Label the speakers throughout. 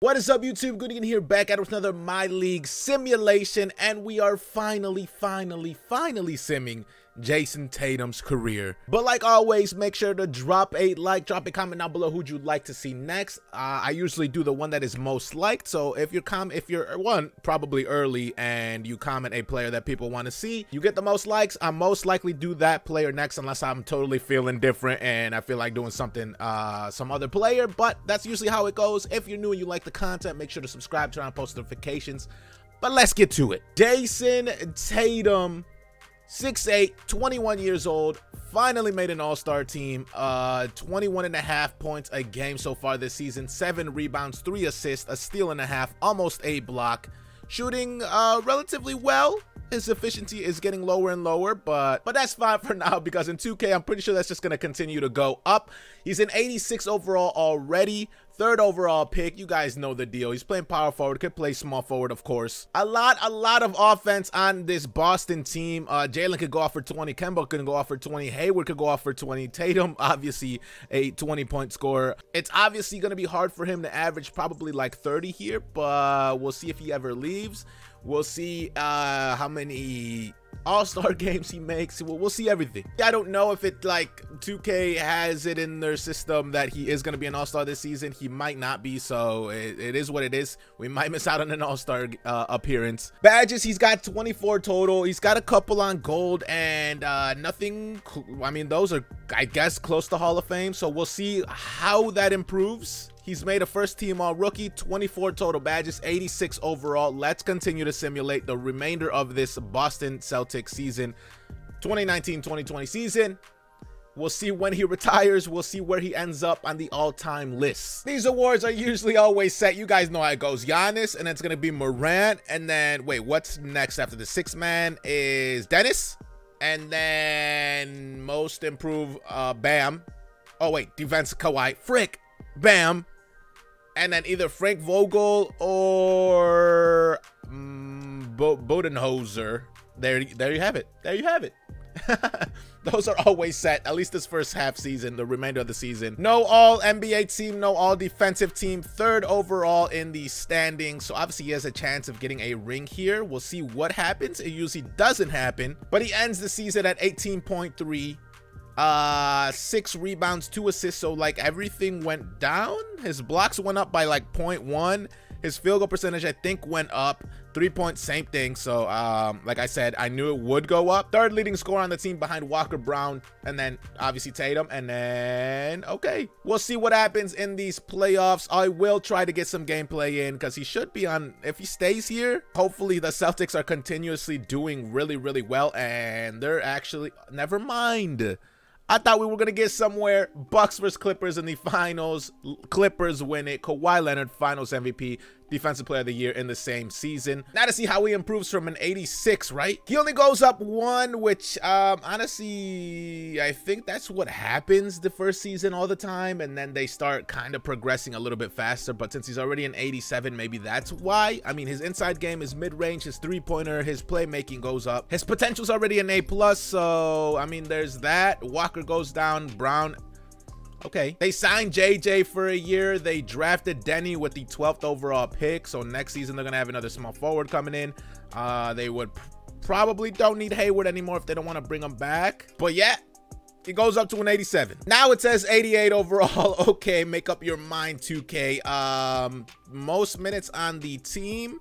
Speaker 1: What is up YouTube? Goonigan here back at with another My League simulation and we are finally, finally, finally simming Jayson Tatum's career. But like always, make sure to drop a like, drop a comment down below who'd you like to see next. Uh, I usually do the one that is most liked. So if you're com if you're one probably early and you comment a player that people want to see, you get the most likes. I most likely do that player next unless I'm totally feeling different and I feel like doing something uh some other player. But that's usually how it goes. If you're new and you like the content, make sure to subscribe, turn on post notifications. But let's get to it. Jayson Tatum 6'8", 21 years old, finally made an all-star team. Uh, 21 and a half points a game so far this season, seven rebounds, three assists, a steal and a half, almost a block. Shooting uh, relatively well. His efficiency is getting lower and lower, but but that's fine for now because in 2K, I'm pretty sure that's just going to continue to go up. He's an 86 overall already. Third overall pick. You guys know the deal. He's playing power forward. Could play small forward, of course. A lot, a lot of offense on this Boston team. Uh, Jalen could go off for 20. Kemba could go off for 20. Hayward could go off for 20. Tatum, obviously, a 20-point scorer. It's obviously going to be hard for him to average probably like 30 here, but we'll see if he ever leaves. We'll see uh, how many all-star games he makes. We'll, we'll, see everything. I don't know if it like 2k has it in their system that he is going to be an all-star this season. He might not be so it, it is what it is. We might miss out on an all-star uh, appearance. Badges he's got 24 total. He's got a couple on gold and uh, nothing i mean those are i guess close to hall of fame. So we'll see how that improves He's made a first team all rookie, 24 total badges, 86 overall. Let's continue to simulate the remainder of this Boston Celtics season, 2019-2020 season. We'll see when he retires. We'll see where he ends up on the all-time list. These awards are usually always set. You guys know how it goes. Giannis, and it's going to be Morant. And then, wait, what's next after the six man is Dennis. And then most improved, uh, Bam. Oh, wait, defense Kawhi. Frick. Bam and then either Frank Vogel or um, Bo Budenholzer. There, there you have it. There you have it. Those are always set, at least this first half season, the remainder of the season. No all NBA team, no all defensive team, third overall in the standings. So obviously he has a chance of getting a ring here. We'll see what happens. It usually doesn't happen, but he ends the season at 18.3 uh six rebounds two assists. So like everything went down. His blocks went up by like 0.1 his field goal percentage i think went up. Three points same thing. So um like i said i knew it would go up. Third leading scorer on the team behind walker brown and then obviously tatum. And then okay we'll see what happens in these playoffs. I will try to get some gameplay in because he should be on. If he stays here hopefully the celtics are continuously doing really really well. And they're actually never mind I thought we were going to get somewhere. Bucks versus Clippers in the finals. Clippers win it. Kawhi Leonard, finals MVP. Defensive Player of the Year in the same season. Now to see how he improves from an 86, right? He only goes up one, which um, honestly, I think that's what happens the first season all the time. And then they start kind of progressing a little bit faster. But since he's already an 87, maybe that's why. I mean, his inside game is mid-range, his three-pointer, his playmaking goes up. His potential's already an A+, plus. so I mean, there's that. Walker goes down, Brown Okay. They signed JJ for a year. They drafted Denny with the 12th overall pick. So next season, they're going to have another small forward coming in. Uh, they would probably don't need Hayward anymore if they don't want to bring him back. But yeah, it goes up to an 87. Now it says 88 overall. Okay, make up your mind, 2K. Um, most minutes on the team.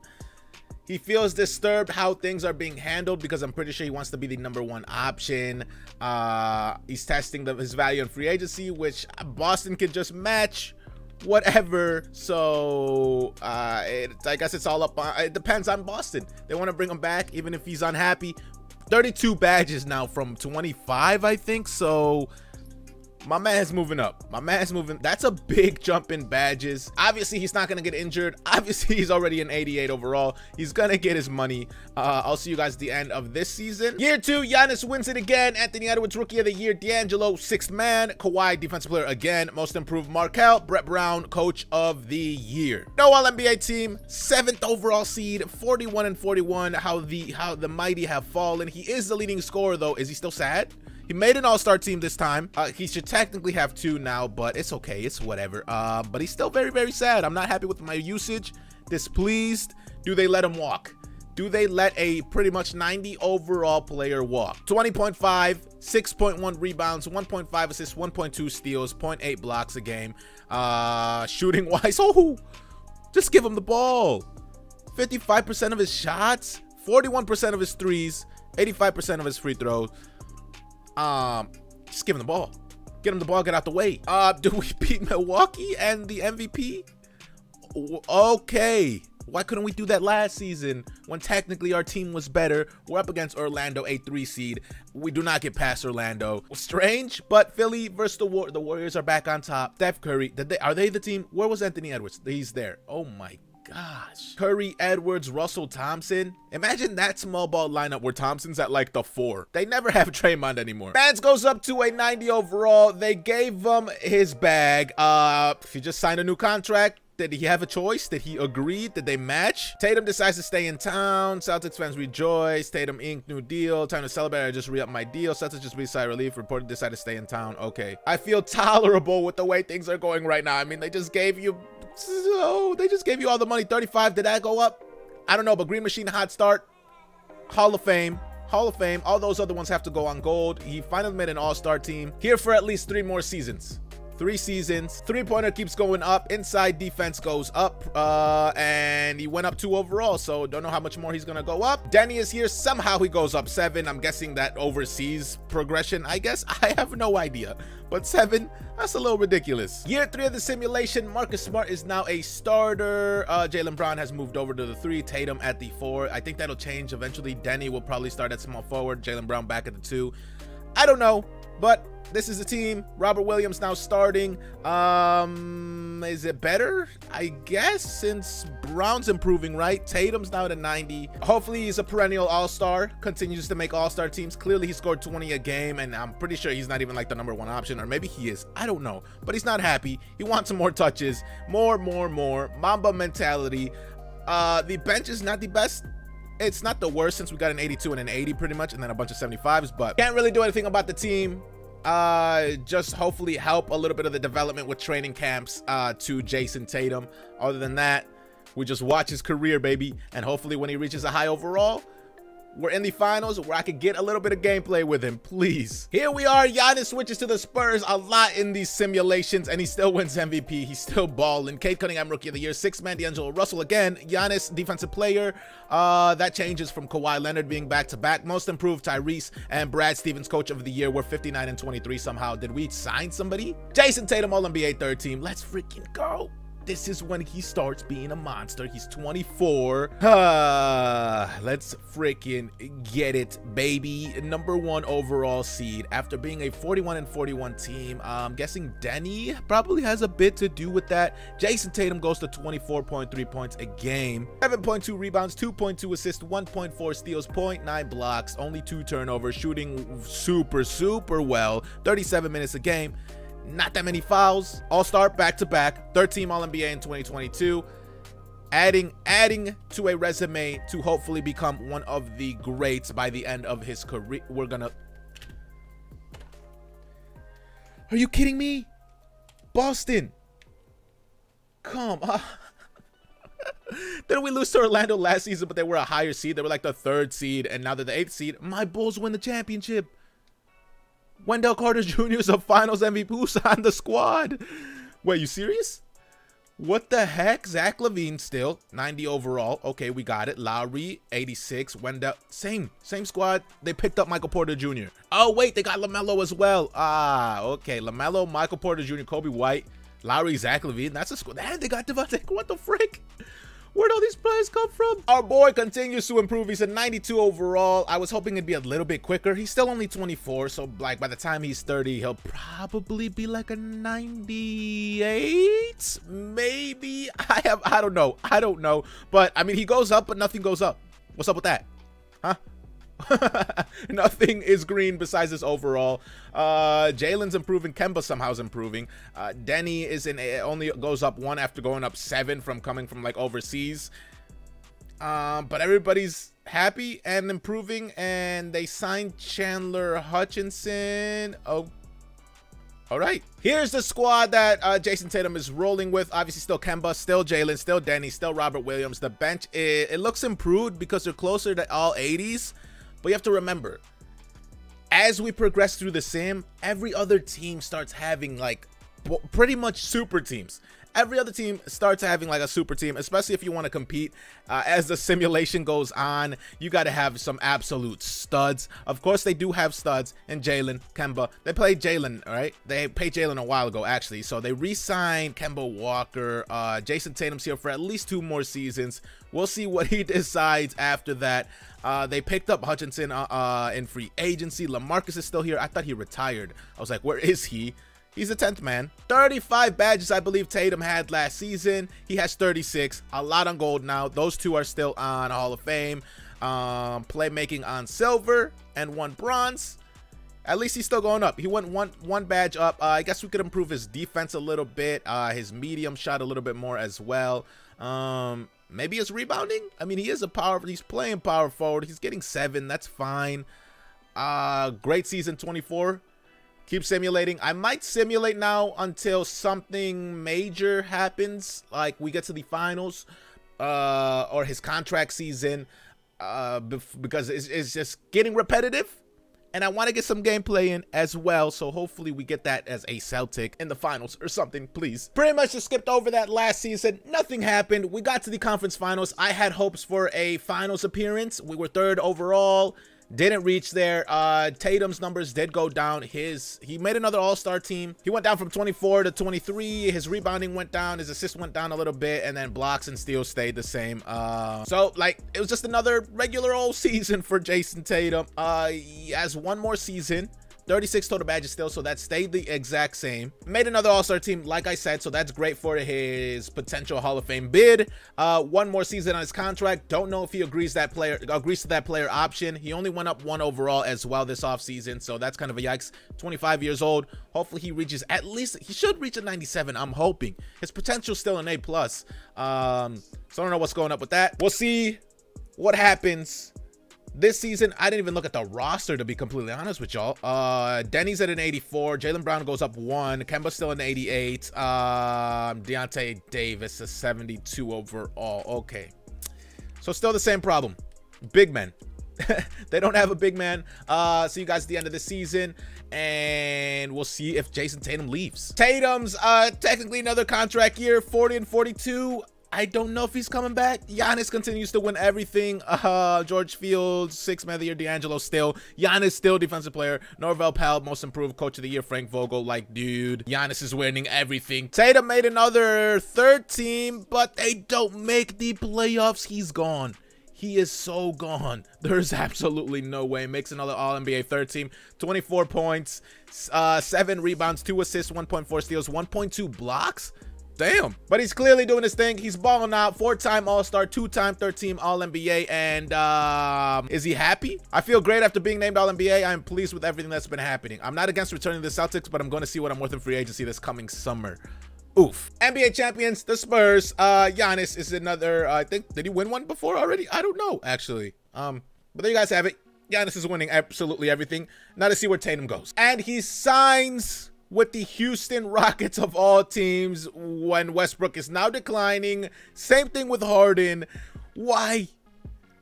Speaker 1: He feels disturbed how things are being handled because I'm pretty sure he wants to be the number one option. Uh, he's testing the, his value in free agency, which Boston can just match whatever. So uh, it, I guess it's all up on, it depends on Boston. They want to bring him back even if he's unhappy. 32 badges now from 25, I think. So my man's moving up. My man's moving. That's a big jump in badges. Obviously, he's not going to get injured. Obviously, he's already an 88 overall. He's going to get his money. Uh, I'll see you guys at the end of this season. Year two, Giannis wins it again. Anthony Edwards, Rookie of the Year. D'Angelo, sixth man. Kawhi, Defensive Player again. Most Improved, Markelle. Brett Brown, Coach of the Year. No All-NBA team. Seventh overall seed. 41 and 41. How the how the mighty have fallen. He is the leading scorer, though. Is he still sad? He made an all-star team this time. Uh, he should technically have two now, but it's okay. It's whatever. Uh, but he's still very, very sad. I'm not happy with my usage. Displeased. Do they let him walk? do they let a pretty much 90 overall player walk? 20.5, 6.1 rebounds, 1.5 assists, 1.2 steals, 0.8 blocks a game. Uh, shooting wise, oh, just give him the ball. 55% of his shots, 41% of his threes, 85% of his free throws. Um, just give him the ball. Get him the ball, get out the way. Uh, do we beat Milwaukee and the MVP? Okay. Why couldn't we do that last season when technically our team was better? We're up against Orlando, a three seed. We do not get past Orlando. Strange, but Philly versus the War the Warriors are back on top. Steph Curry, did they are they the team? Where was Anthony Edwards? He's there. Oh my gosh. Curry, Edwards, Russell Thompson. Imagine that small ball lineup where Thompson's at like the four. They never have Draymond anymore. Mans goes up to a 90 overall. They gave him his bag. Uh, he just signed a new contract. Did he have a choice? Did he agree? Did they match? Tatum decides to stay in town. Celtics fans rejoice. Tatum Inc. New deal. Time to celebrate. I just re-up my deal. Celtics just re sigh relief. Reported decided to stay in town. Okay. I feel tolerable with the way things are going right now. I mean, they just gave you... Oh, they just gave you all the money. 35. Did that go up? I don't know, but Green Machine hot start. Hall of Fame. Hall of Fame. All those other ones have to go on gold. He finally made an all-star team. Here for at least three more seasons three seasons. Three-pointer keeps going up. Inside defense goes up. Uh, and he went up two overall, so don't know how much more he's going to go up. Danny is here. Somehow he goes up seven. I'm guessing that overseas progression, I guess. I have no idea. But seven, that's a little ridiculous. Year three of the simulation, Marcus Smart is now a starter. Uh, Jaylen Brown has moved over to the three. Tatum at the four. I think that'll change eventually. Denny will probably start at small forward. Jalen Brown back at the two. I don't know, but this is the team. Robert Williams now starting. Um, is it better? I guess since Brown's improving, right? Tatum's now at a 90. Hopefully he's a perennial all-star. Continues to make all-star teams. Clearly he scored 20 a game, and I'm pretty sure he's not even like the number one option, or maybe he is. I don't know. But he's not happy. He wants some more touches. More, more, more. Mamba mentality. Uh, the bench is not the best it's not the worst since we got an 82 and an 80 pretty much and then a bunch of 75s but can't really do anything about the team uh, just hopefully help a little bit of the development with training camps uh, to Jayson Tatum. Other than that, we just watch his career, baby. And hopefully when he reaches a high overall, we're in the finals where I could get a little bit of gameplay with him, please. Here we are. Giannis switches to the Spurs a lot in these simulations, and he still wins MVP. He's still balling. Cade Cunningham, Rookie of the Year. Six-man D'Angelo Russell again. Giannis, Defensive Player. Uh, that changes from Kawhi Leonard being back-to-back. -back. Most Improved, Tyrese, and Brad Stevens, Coach of the Year. We're 59 and 23 somehow. Did we sign somebody? Jayson Tatum, All-NBA third team. Let's freaking go this is when he starts being a monster. He's 24. Uh, let's freaking get it, baby. Number one overall seed after being a 41 and 41 team. I'm guessing Denny probably has a bit to do with that. Jayson Tatum goes to 24.3 points a game, 7.2 rebounds, 2.2 assists, 1.4 steals, 0.9 blocks, only two turnovers, shooting super, super well, 37 minutes a game not that many fouls. All-star back-to-back, third team All-NBA in 2022. Adding adding to a resume to hopefully become one of the greats by the end of his career. We're gonna... Are you kidding me? Boston. Come on. Didn't we lose to Orlando last season, but they were a higher seed? They were like the third seed, and now they're the eighth seed. My Bulls win the championship. Wendell Carter Jr. is a finals MVP. Who's on the squad? Wait, you serious? What the heck? Zach LaVine still 90 overall. Okay, we got it. Lowry 86. Wendell same same squad. They picked up Michael Porter Jr. Oh wait, they got Lamelo as well. Ah, okay. Lamelo, Michael Porter Jr., Coby White, Lowry, Zach LaVine. That's a squad. And they got Devontae. What the frick? Where'd all these players come from? Our boy continues to improve. He's a 92 overall. I was hoping it'd be a little bit quicker. He's still only 24, so like by the time he's 30, he'll probably be like a 98, maybe. I have, I don't know. I don't know. But I mean, he goes up, but nothing goes up. What's up with that? Huh? Nothing is green besides his overall. Uh, Jaylen's improving. Kemba somehow is improving. Uh, Denny is in. It only goes up one after going up seven from coming from like overseas. Um, but everybody's happy and improving, and they signed Chandler Hutchison. Oh, all right. Here's the squad that uh, Jayson Tatum is rolling with. Obviously, still Kemba, still Jalen, still Denny, still Robert Williams. The bench, it, it looks improved because they're closer to all 80s. But you have to remember, as we progress through the sim, every other team starts having like pretty much super teams every other team starts having like a super team, especially if you want to compete. Uh, as the simulation goes on, you got to have some absolute studs. Of course, they do have studs in Jalen, Kemba. They played Jalen, right? They paid Jalen a while ago, actually. So they re-signed Kemba Walker. Uh, Jayson Tatum's here for at least two more seasons. We'll see what he decides after that. Uh, they picked up Hutchison uh, uh, in free agency. LaMarcus is still here. I thought he retired. I was like, where is he? He's a 10th man. 35 badges, I believe Tatum had last season. He has 36. A lot on gold now. Those two are still on Hall of Fame. Um, playmaking on silver and one bronze. At least he's still going up. He went one one badge up. Uh, I guess we could improve his defense a little bit. Uh, his medium shot a little bit more as well. Um, maybe his rebounding. I mean, he is a power. He's playing power forward. He's getting seven. That's fine. Uh, great season 24 keep simulating. I might simulate now until something major happens, like we get to the finals uh, or his contract season, uh, because it's, it's just getting repetitive. And I want to get some gameplay in as well. So hopefully we get that as a Celtic in the finals or something, please. Pretty much just skipped over that last season. Nothing happened. We got to the conference finals. I had hopes for a finals appearance. We were third overall didn't reach there. Uh, Tatum's numbers did go down. His he made another All-Star team. He went down from 24 to 23. His rebounding went down. His assist went down a little bit, and then blocks and steals stayed the same. Uh, so like it was just another regular old season for Jayson Tatum. Uh, he has one more season. 36 total badges still, so that stayed the exact same. Made another All-Star team, like I said, so that's great for his potential Hall of Fame bid. Uh, one more season on his contract. Don't know if he agrees that player agrees to that player option. He only went up one overall as well this offseason, so that's kind of a yikes. 25 years old. Hopefully he reaches at least he should reach a 97. I'm hoping his potential still an A plus. Um, so I don't know what's going up with that. We'll see what happens this season, I didn't even look at the roster to be completely honest with y'all. Uh, Denny's at an 84. Jalen Brown goes up one. Kemba's still an 88. Um, Deyonta Davis a 72 overall. Okay. So still the same problem. Big men. they don't have a big man. Uh, see you guys at the end of the season, and we'll see if Jayson Tatum leaves. Tatum's uh technically another contract year, 40 and 42. I don't know if he's coming back. Giannis continues to win everything. Uh, George Fields, six man of the year. D'Angelo still. Giannis still defensive player. Norvel Pelle, most improved coach of the year. Frank Vogel, like, dude. Giannis is winning everything. Tatum made another third team, but they don't make the playoffs. He's gone. He is so gone. There's absolutely no way. Makes another All-NBA third team. 24 points, uh, 7 rebounds, 2 assists, 1.4 steals, 1.2 blocks. Damn. But he's clearly doing his thing. He's balling out. Four-time All-Star, two-time third-team All-NBA. And um, is he happy? I feel great after being named All-NBA. I'm pleased with everything that's been happening. I'm not against returning to the Celtics, but I'm going to see what I'm worth in free agency this coming summer. Oof. NBA champions, the Spurs. Uh, Giannis is another, uh, I think, did he win one before already? I don't know, actually. Um, but there you guys have it. Giannis is winning absolutely everything. Now to see where Tatum goes. And he signs with the Houston Rockets of all teams when Westbrook is now declining. Same thing with Harden. Why?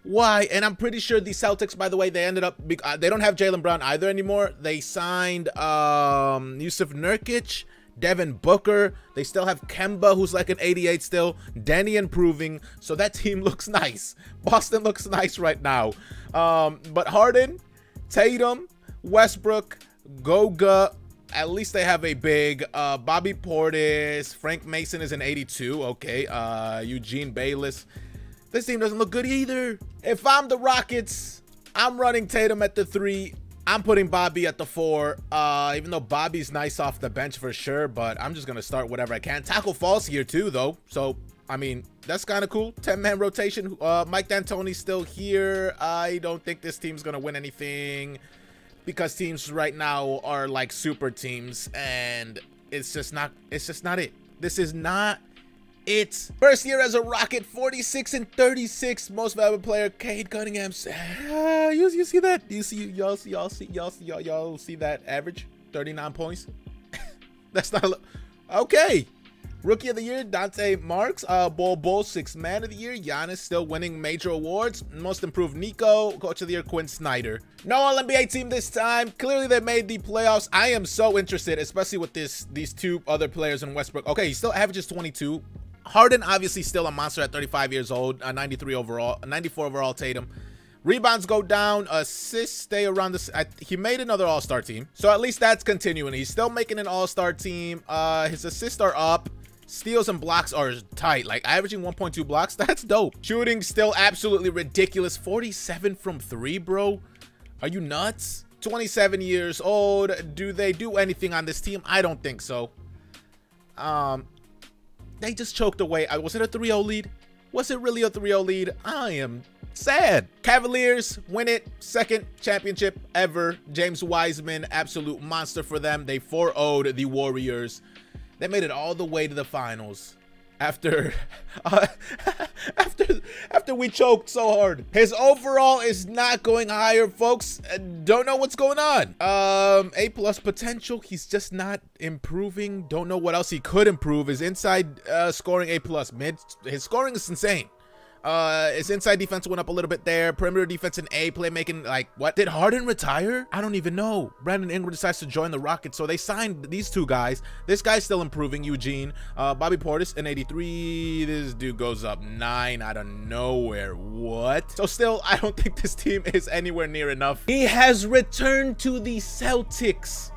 Speaker 1: Why? And I'm pretty sure the Celtics, by the way, they ended up, uh, they don't have Jalen Brown either anymore. They signed um, Jusuf Nurkic, Devin Booker. They still have Kemba, who's like an 88 still. Danny improving. So that team looks nice. Boston looks nice right now. Um, but Harden, Tatum, Westbrook, Goga, at least they have a big uh, Bobby Portis. Frank Mason is an 82. Okay. Uh, Eugene Bayless. This team doesn't look good either. If I'm the Rockets, I'm running Tatum at the three. I'm putting Bobby at the four. Uh, even though Bobby's nice off the bench for sure, but I'm just gonna start whatever I can. Tacko Fall's here too, though. So I mean, that's kind of cool. 10 man rotation. Uh, Mike D'Antoni's still here. I don't think this team's gonna win anything because teams right now are like super teams and it's just not it's just not it this is not it. First year as a Rocket, 46 and 36. Most valuable player, Cade Cunningham. Uh, you, you see that? You see y'all see y'all see y'all see y'all y'all see that average? 39 points. That's not okay. Rookie of the Year, Dante Marks. Uh, Bol Bol, Sixth Man of the Year. Giannis still winning major awards. Most Improved Nico. Coach of the Year, Quin Snyder. No All-NBA team this time. Clearly they made the playoffs. I am so interested, especially with this these two other players in Westbrook. Okay, he still averages 22. Harden obviously still a monster at 35 years old. Uh, 93 overall. 94 overall Tatum. Rebounds go down. Assists stay around this. he made another All-Star team. So at least that's continuing. He's still making an All-Star team. Uh, his assists are up. Steals and blocks are tight, like averaging 1.2 blocks. That's dope. Shooting still absolutely ridiculous. 47 from three, bro. Are you nuts? 27 years old. Do they do anything on this team? I don't think so. Um, they just choked away. Was it a 3-0 lead? Was it really a 3-0 lead? I am sad. Cavaliers win it. Second championship ever. James Wiseman, absolute monster for them. They 4-0'd the Warriors. They made it all the way to the finals after uh, after after we choked so hard. His overall is not going higher, folks. Uh, don't know what's going on. Um, A plus potential. He's just not improving. Don't know what else he could improve. His inside uh, scoring A plus. Mid his scoring is insane. Uh, his inside defense went up a little bit there. Perimeter defense and A playmaking. Like, what? Did Harden retire? I don't even know. Brandon Ingram decides to join the Rockets, so they signed these two guys. This guy's still improving, Eugene. Uh, Bobby Portis in 83. This dude goes up nine out of nowhere. What? So still, I don't think this team is anywhere near enough. He has returned to the Celtics.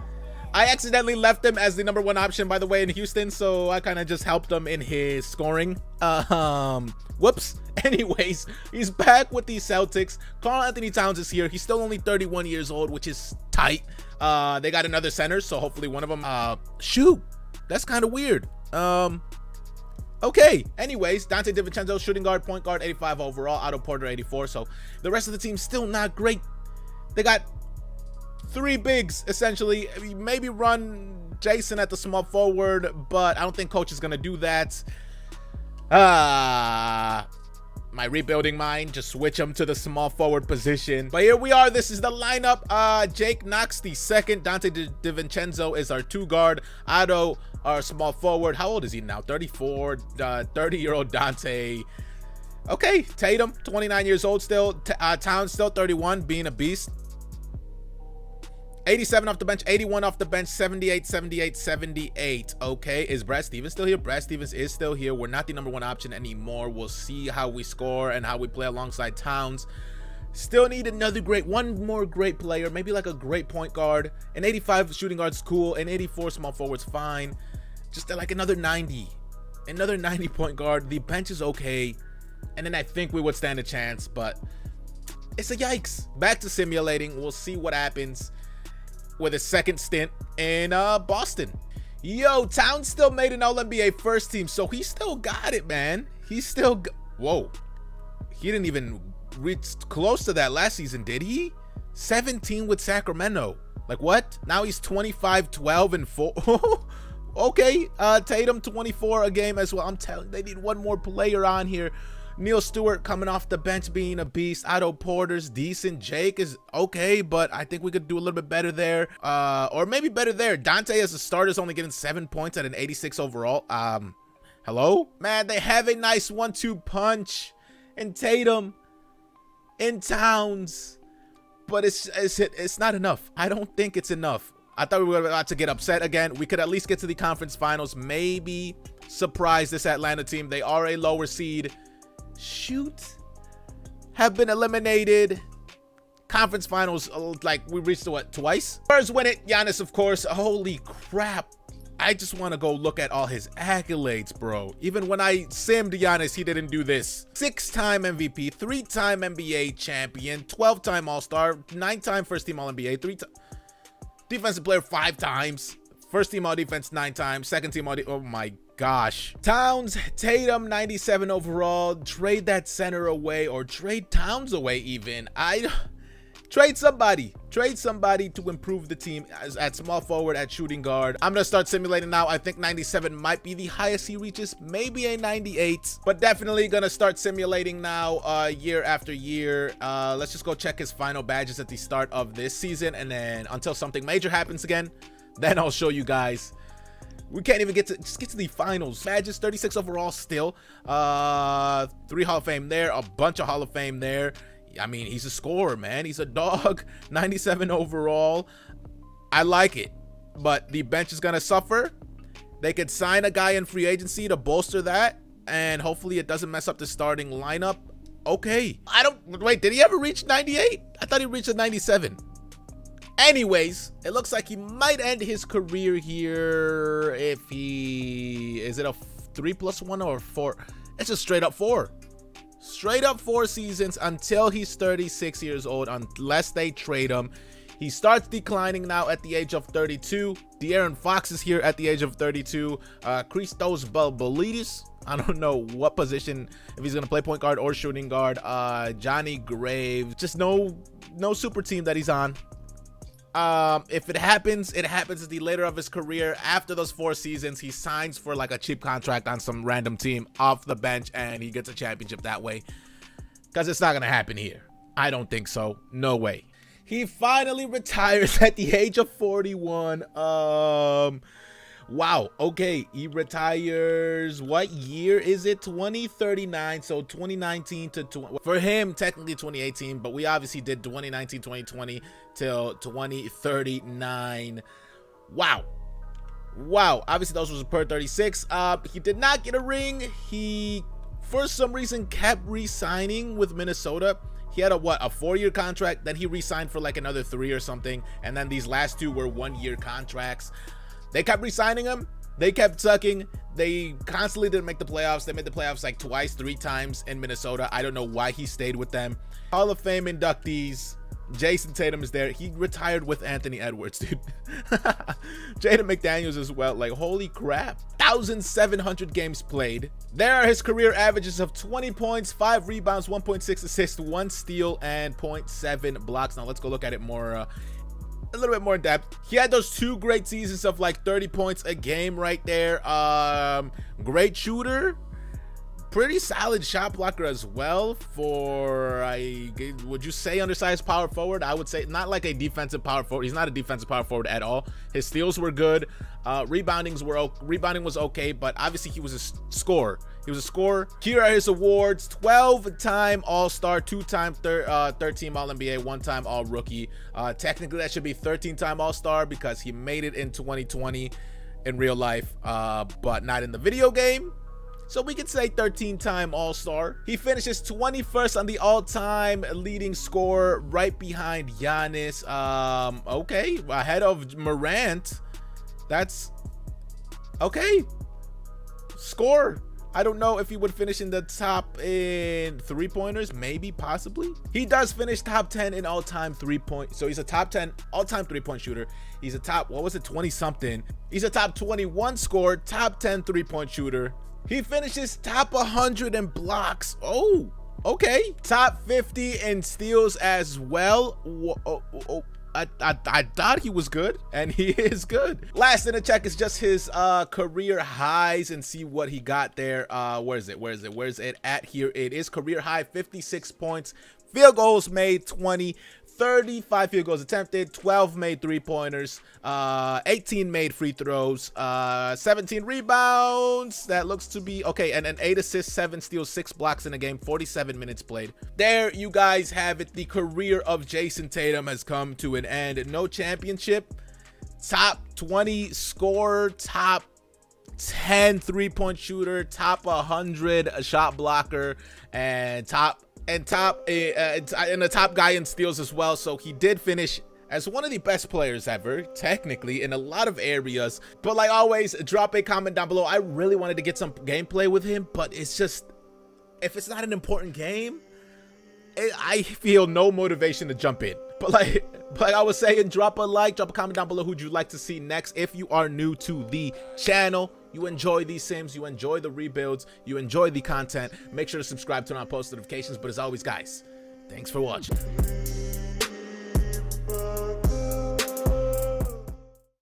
Speaker 1: I accidentally left him as the number one option, by the way, in Houston, so I kind of just helped him in his scoring. Um, whoops. Anyways, he's back with the Celtics. Karl-Anthony Towns is here. He's still only 31 years old, which is tight. Uh, they got another center, so hopefully one of them. Uh, shoot, that's kind of weird. Um, okay. Anyways, Donte DiVincenzo, shooting guard, point guard, 85 overall. Otto Porter, 84. So the rest of the team still not great. They got three bigs essentially. Maybe run Jayson at the small forward, but I don't think coach is gonna do that. Ah, my rebuilding mind, just switch him to the small forward position. But here we are. This is the lineup. Uh, Jake Knox, the second. Donte DiVincenzo is our two guard. Otto, our small forward. How old is he now? 34, uh, 30-year-old Dante. Okay, Tatum, 29 years old still. T uh, Towns still 31, being a beast. 87 off the bench, 81 off the bench, 78, 78, 78. Okay, is Brad Stevens still here? Brad Stevens is still here. We're not the number one option anymore. We'll see how we score and how we play alongside Towns. Still need another great, one more great player, maybe like a great point guard. An 85 shooting guard's cool, an 84 small forward's fine. Just like another 90, another 90 point guard. The bench is okay, and then I think we would stand a chance, but it's a yikes. Back to simulating. We'll see what happens with a second stint in uh, Boston. Yo, Town still made an All-NBA first team, so he still got it, man. He still, whoa. He didn't even reach close to that last season, did he? 17 with Sacramento. Like what? Now he's 25, 12, and 4. okay, uh, Tatum 24 a game as well. I'm telling they need one more player on here Neil Stewart coming off the bench being a beast. Otto Porter's decent. Jake is okay, but I think we could do a little bit better there. Uh, or maybe better there. Dante as a starter is only getting seven points at an 86 overall. Um, hello? Man, they have a nice one-two punch. And Tatum in Towns. But it's, it's, it's not enough. I don't think it's enough. I thought we were about to get upset again. We could at least get to the conference finals. Maybe surprise this Atlanta team. They are a lower seed shoot have been eliminated conference finals uh, like we reached what twice Spurs win it Giannis of course holy crap I just want to go look at all his accolades, bro. Even when I simmed Giannis, he didn't do this. Six-time MVP, three-time NBA champion, 12-time All-Star, nine-time first-team All-NBA, three-time defensive player five times, first-team All-Defense nine times, second-team All. Oh my gosh. Towns, Tatum, 97 overall. Trade that center away or trade Towns away even. I Trade somebody. Trade somebody to improve the team as, at small forward, at shooting guard. I'm going to start simulating now. I think 97 might be the highest he reaches. Maybe a 98. But definitely going to start simulating now uh, year after year. Uh, let's just go check his final badges at the start of this season. And then until something major happens again, then I'll show you guys we can't even get to just get to the finals. Badges 36 overall still. Uh three Hall of Fame there, a bunch of Hall of Fame there. I mean, he's a scorer, man. He's a dog. 97 overall. I like it. But the bench is gonna suffer. They could sign a guy in free agency to bolster that, and hopefully it doesn't mess up the starting lineup. Okay. I don't wait, did he ever reach 98? I thought he reached a 97. Anyways, it looks like he might end his career here if he... Is it a 3 plus 1 or 4? It's a straight up 4. Straight up 4 seasons until he's 36 years old unless they trade him. He starts declining now at the age of 32. De'Aaron Fox is here at the age of 32. Uh, Christos Balbalidis, I don't know what position, if he's going to play point guard or shooting guard. Uh, Johnny Graves, just no, no super team that he's on. Um, if it happens, it happens at the later of his career. After those four seasons, he signs for like a cheap contract on some random team off the bench and he gets a championship that way. Because it's not going to happen here. I don't think so. No way. He finally retires at the age of 41. Um, Wow. Okay. He retires. What year is it? 2039. So 2019 to 20, for him, technically 2018, but we obviously did 2019, 2020 till 2039. Wow. Wow. Obviously, those was per 36. Uh, he did not get a ring. He, for some reason, kept re-signing with Minnesota. He had a what a four-year contract, then he re-signed for like another three or something, and then these last two were one-year contracts. They kept re-signing him. They kept sucking. They constantly didn't make the playoffs. They made the playoffs like twice, three times in Minnesota. I don't know why he stayed with them. Hall of Fame inductees. Jayson Tatum is there. He retired with Anthony Edwards, dude. Jaden McDaniels as well. Like, holy crap. 1,700 games played. There are his career averages of 20 points, 5 rebounds, 1.6 assists, 1 steal, and 0.7 blocks. Now, let's go look at it more uh, a little bit more in depth. He had those two great seasons of like 30 points a game right there. Um, great shooter, pretty solid shot blocker as well for I would you say undersized power forward? I would say not like a defensive power forward. He's not a defensive power forward at all. His steals were good. Uh reboundings were rebounding was okay but obviously he was a scorer he was a scorer. Here are his awards 12 time All Star, two time uh, 13 All NBA, one time All Rookie. Uh, technically, that should be 13 time All Star because he made it in 2020 in real life, uh, but not in the video game. So we could say 13 time All Star. He finishes 21st on the all time leading score, right behind Giannis. Um, okay, ahead of Morant. That's okay. Score I don't know if he would finish in the top in three pointers, maybe, possibly. He does finish top 10 in all time three point. So he's a top 10 all time three point shooter. He's a top, what was it, 20 something. He's a top 21 score, top 10 three point shooter. He finishes top 100 in blocks. Oh, okay. Top 50 in steals as well. Whoa, oh, oh, oh. I, I, I thought he was good, and he is good. Last in the check is just his uh, career highs and see what he got there. Uh, where is it? Where is it? Where is it at here? It is career high, 56 points, field goals made 20 35 field goals attempted, 12 made three pointers, uh, 18 made free throws, uh, 17 rebounds. That looks to be okay. And an eight assists, seven steals, six blocks in a game, 47 minutes played. There you guys have it. The career of Jayson Tatum has come to an end. No championship, top 20 scorer, top 10 three-point shooter, top 100 shot blocker, and top and top uh, and a top guy in steals as well. So he did finish as one of the best players ever, technically, in a lot of areas. But like always, drop a comment down below. I really wanted to get some gameplay with him, but it's just, if it's not an important game, it, I feel no motivation to jump in. But like, like I was saying, drop a like, drop a comment down below who'd you like to see next if you are new to the channel you enjoy these sims, you enjoy the rebuilds, you enjoy the content, make sure to subscribe, turn on post notifications. But as always, guys, thanks for watching.